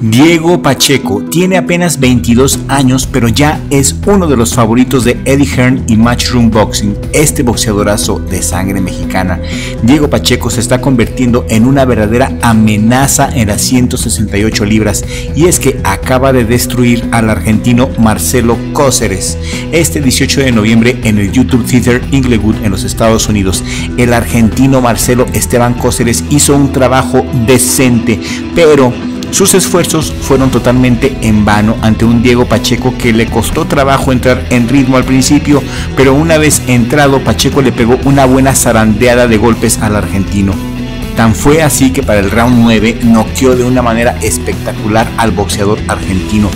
Diego Pacheco tiene apenas 22 años, pero ya es uno de los favoritos de Eddie Hearn y Matchroom Boxing, este boxeadorazo de sangre mexicana. Diego Pacheco se está convirtiendo en una verdadera amenaza en las 168 libras y es que acaba de destruir al argentino Marcelo Cóceres este 18 de noviembre en el YouTube Theater Inglewood en los Estados Unidos. El argentino Marcelo Esteban Cóceres hizo un trabajo decente, pero sus esfuerzos fueron totalmente en vano ante un Diego Pacheco que le costó trabajo entrar en ritmo al principio, pero una vez entrado Pacheco le pegó una buena zarandeada de golpes al argentino. Tan fue así que para el round 9 noqueó de una manera espectacular al boxeador argentino.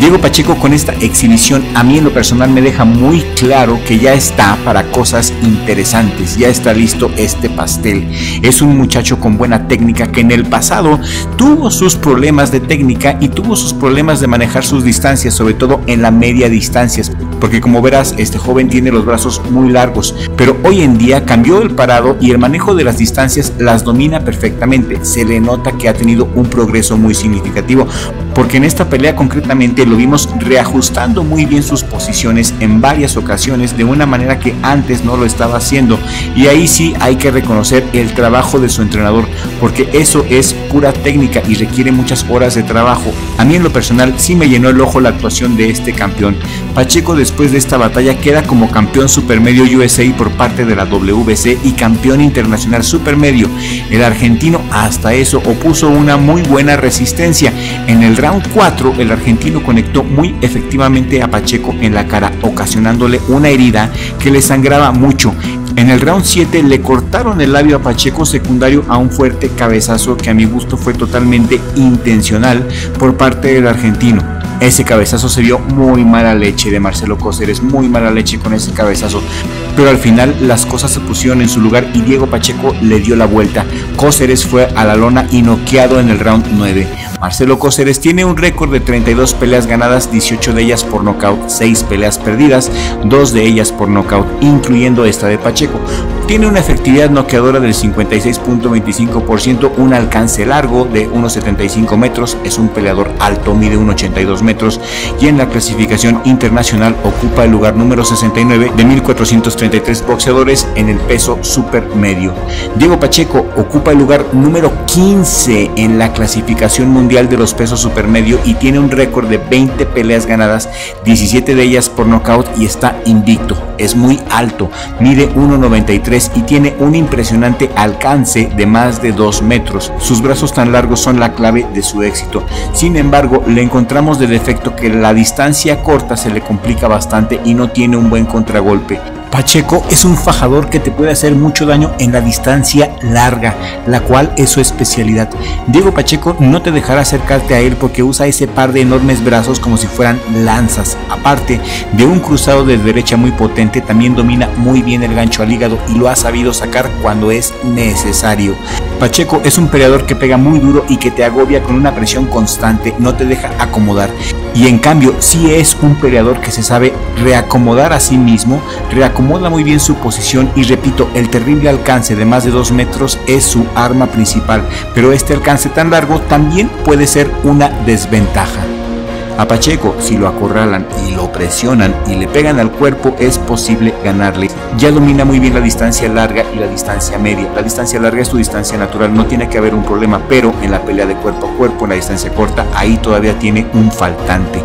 Diego Pacheco con esta exhibición a mí en lo personal me deja muy claro que ya está para cosas interesantes, ya está listo este pastel. Es un muchacho con buena técnica que en el pasado tuvo sus problemas de técnica y tuvo sus problemas de manejar sus distancias, sobre todo en la media distancias, porque como verás este joven tiene los brazos muy largos, pero hoy en día cambió el parado y el manejo de las distancias las domina perfectamente. Se le nota que ha tenido un progreso muy significativo, porque en esta pelea concretamente lo vimos reajustando muy bien sus posiciones en varias ocasiones de una manera que antes no lo estaba haciendo. Y ahí sí hay que reconocer el trabajo de su entrenador, porque eso es pura técnica y requiere muchas horas de trabajo. A mí en lo personal sí me llenó el ojo la actuación de este campeón. Pacheco después de esta batalla queda como campeón supermedio USA por parte de la WBC y campeón internacional supermedio. El argentino hasta eso opuso una muy buena resistencia. En el round 4 el argentino conectó muy efectivamente a Pacheco en la cara, ocasionándole una herida que le sangraba mucho. En el round 7 le cortaron el labio a Pacheco secundario a un fuerte cabezazo que a mi gusto fue totalmente intencional por parte del argentino. Ese cabezazo se vio muy mala leche de Marcelo Cóceres, muy mala leche con ese cabezazo. Pero al final las cosas se pusieron en su lugar y Diego Pacheco le dio la vuelta. Cóceres fue a la lona y noqueado en el round 9. Marcelo Cóceres tiene un récord de 32 peleas ganadas, 18 de ellas por nocaut, 6 peleas perdidas, 2 de ellas por nocaut, incluyendo esta de Pacheco. Tiene una efectividad noqueadora del 56.25%, un alcance largo de 1,75 metros, es un peleador alto, mide 1,82 metros y en la clasificación internacional ocupa el lugar número 69 de 1.433 boxeadores en el peso supermedio. Diego Pacheco ocupa el lugar número 15 en la clasificación mundial de los pesos supermedio y tiene un récord de 20 peleas ganadas, 17 de ellas por nocaut y está invicto. Es muy alto, mide 1,93 y tiene un impresionante alcance de más de 2 metros. Sus brazos tan largos son la clave de su éxito. Sin embargo, le encontramos de defecto que la distancia corta se le complica bastante y no tiene un buen contragolpe. Pacheco es un fajador que te puede hacer mucho daño en la distancia larga, la cual es su especialidad. Diego Pacheco no te dejará acercarte a él porque usa ese par de enormes brazos como si fueran lanzas. Aparte de un cruzado de derecha muy potente, también domina muy bien el gancho al hígado y lo ha sabido sacar cuando es necesario. Pacheco es un peleador que pega muy duro y que te agobia con una presión constante, no te deja acomodar. Y en cambio, si es un peleador que se sabe reacomodar a sí mismo, reacomoda muy bien su posición y repito, el terrible alcance de más de 2 metros es su arma principal, pero este alcance tan largo también puede ser una desventaja. A Pacheco, si lo acorralan y lo presionan y le pegan al cuerpo, es posible ganarle. Ya domina muy bien la distancia larga y la distancia media. La distancia larga es su distancia natural, no tiene que haber un problema, pero en la pelea de cuerpo a cuerpo, en la distancia corta, ahí todavía tiene un faltante.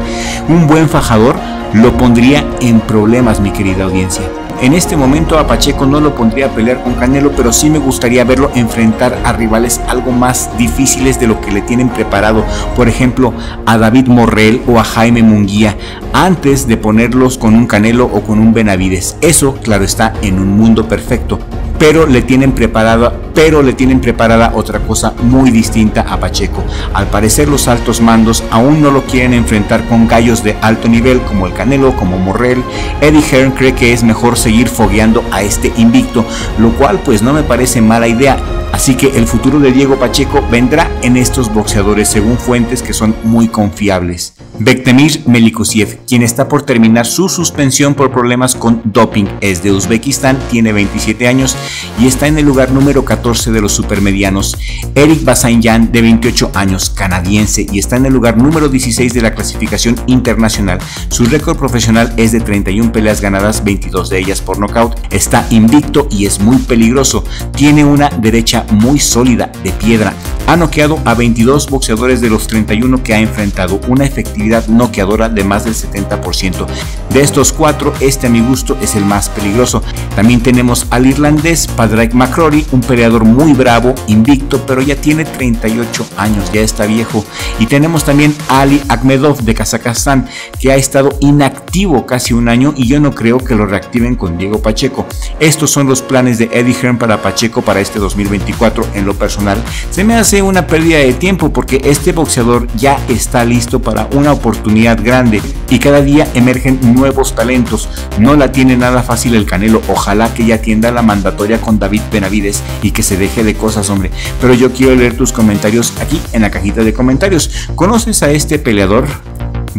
Un buen fajador lo pondría en problemas, mi querida audiencia. En este momento a Pacheco no lo pondría a pelear con Canelo, pero sí me gustaría verlo enfrentar a rivales algo más difíciles de lo que le tienen preparado. Por ejemplo, a David Morrell o a Jaime Munguía, antes de ponerlos con un Canelo o con un Benavides. Eso, claro está, en un mundo perfecto pero le tienen preparada, pero le tienen preparada otra cosa muy distinta a Pacheco. Al parecer los altos mandos aún no lo quieren enfrentar con gallos de alto nivel como el Canelo, como Morrell. Eddie Hearn cree que es mejor seguir fogueando a este invicto, lo cual pues no me parece mala idea. Así que el futuro de Diego Pacheco vendrá en estos boxeadores según fuentes que son muy confiables. Bektemir Melikosiev, quien está por terminar su suspensión por problemas con doping, es de Uzbekistán, tiene 27 años y está en el lugar número 14 de los supermedianos. Eric Basayan, de 28 años, canadiense, y está en el lugar número 16 de la clasificación internacional. Su récord profesional es de 31 peleas ganadas, 22 de ellas por nocaut. Está invicto y es muy peligroso. Tiene una derecha muy sólida, de piedra. Ha noqueado a 22 boxeadores de los 31 que ha enfrentado, una efectividad noqueadora de más del 70%. De estos cuatro, este a mi gusto es el más peligroso. También tenemos al irlandés Padraig McCrory, un peleador muy bravo, invicto, pero ya tiene 38 años, ya está viejo. Y tenemos también Ali Akhmedov de Kazajstán, que ha estado inactivo casi un año y yo no creo que lo reactiven con Diego Pacheco. Estos son los planes de Eddie Hearn para Pacheco para este 2024. En lo personal, se me hace una pérdida de tiempo porque este boxeador ya está listo para una oportunidad grande y cada día emergen nuevos talentos. No la tiene nada fácil el Canelo. Ojalá que ya atienda la mandatoria con David Benavides y que se deje de cosas, hombre. Pero yo quiero leer tus comentarios aquí en la cajita de comentarios. ¿Conoces a este peleador?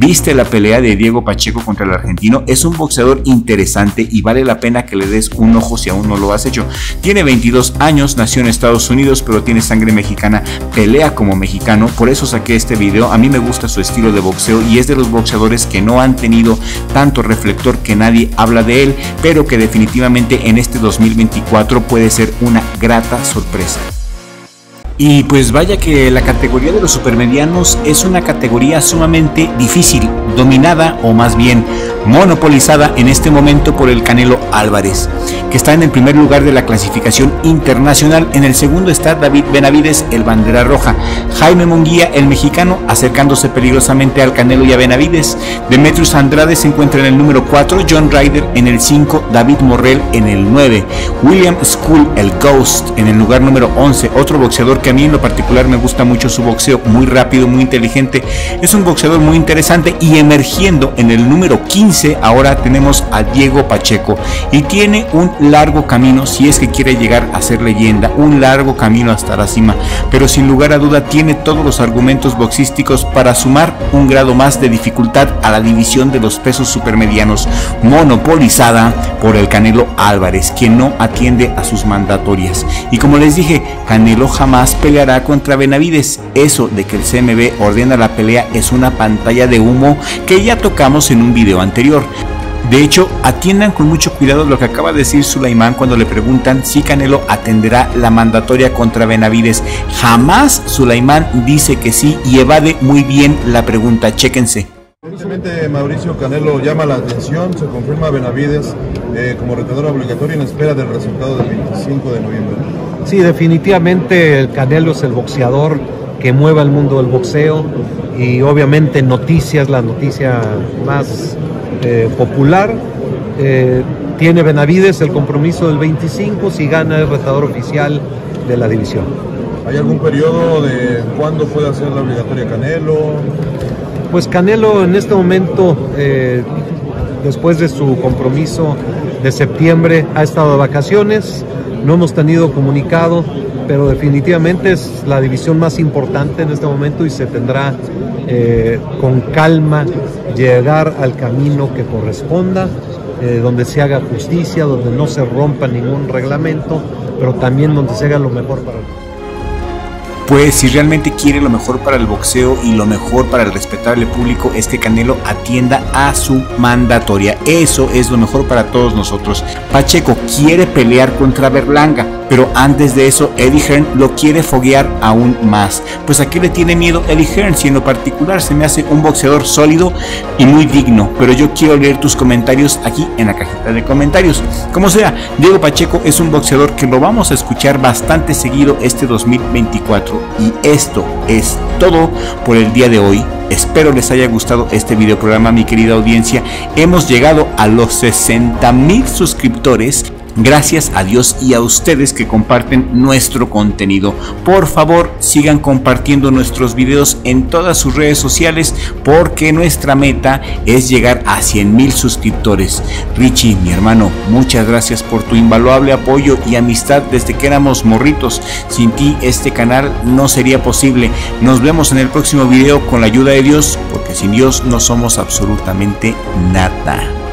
¿Viste la pelea de Diego Pacheco contra el argentino? Es un boxeador interesante y vale la pena que le des un ojo si aún no lo has hecho. Tiene 22 años, nació en Estados Unidos, pero tiene sangre mexicana, pelea como mexicano, por eso saqué este video. A mí me gusta su estilo de boxeo y es de los boxeadores que no han tenido tanto reflector que nadie habla de él, pero que definitivamente en este 2024 puede ser una grata sorpresa. Y pues vaya que la categoría de los supermedianos es una categoría sumamente difícil, dominada o más bien monopolizada en este momento por el Canelo Álvarez, que está en el primer lugar de la clasificación internacional. En el segundo está David Benavides, el bandera roja. Jaime Munguía, el mexicano, acercándose peligrosamente al Canelo y a Benavides. Demetrius Andrade se encuentra en el número 4, John Ryder en el 5, David Morrell en el 9, William School, el Ghost, en el lugar número 11, otro boxeador que a mí en lo particular me gusta mucho su boxeo, muy rápido, muy inteligente. Es un boxeador muy interesante y emergiendo en el número 15 ahora tenemos a Diego Pacheco y tiene un largo camino si es que quiere llegar a ser leyenda, un largo camino hasta la cima, pero sin lugar a duda tiene todos los argumentos boxísticos para sumar un grado más de dificultad a la división de los pesos supermedianos, monopolizada por el Canelo Álvarez, quien no atiende a sus mandatorias. Y como les dije, Canelo jamás peleará contra Benavides. Eso de que el CMB ordena la pelea es una pantalla de humo que ya tocamos en un video anterior de hecho, atiendan con mucho cuidado lo que acaba de decir Sulaimán cuando le preguntan si Canelo atenderá la mandatoria contra Benavides. Jamás Sulaimán dice que sí y evade muy bien la pregunta. Chéquense. Mauricio Canelo llama la atención, se confirma Benavides eh, como retador obligatorio en espera del resultado del 25 de noviembre. Sí, definitivamente el Canelo es el boxeador que mueva el mundo del boxeo y obviamente noticias, la noticia más eh, popular. Eh, tiene Benavides el compromiso del 25 si gana el retador oficial de la división. ¿Hay algún periodo de cuándo puede hacer la obligatoria Canelo? Pues Canelo en este momento, eh, después de su compromiso de septiembre, ha estado de vacaciones, no hemos tenido comunicado, pero definitivamente es la división más importante en este momento y se tendrá eh, con calma llegar al camino que corresponda, eh, donde se haga justicia, donde no se rompa ningún reglamento, pero también donde se haga lo mejor para el pues si realmente quiere lo mejor para el boxeo y lo mejor para el respetable público es que Canelo atienda a su mandatoria. Eso es lo mejor para todos nosotros. Pacheco quiere pelear contra Berlanga, pero antes de eso Eddie Hearn lo quiere foguear aún más. Pues a qué le tiene miedo Eddie Hearn si en lo particular se me hace un boxeador sólido y muy digno. Pero yo quiero leer tus comentarios aquí en la cajita de comentarios. Como sea, Diego Pacheco es un boxeador que lo vamos a escuchar bastante seguido este 2024 y esto es todo por el día de hoy. Espero les haya gustado este video programa, mi querida audiencia. Hemos llegado a los 60 mil suscriptores Gracias a Dios y a ustedes que comparten nuestro contenido. Por favor, sigan compartiendo nuestros videos en todas sus redes sociales porque nuestra meta es llegar a 100 mil suscriptores. Richie, mi hermano, muchas gracias por tu invaluable apoyo y amistad desde que éramos morritos. Sin ti este canal no sería posible. Nos vemos en el próximo video con la ayuda de Dios porque sin Dios no somos absolutamente nada.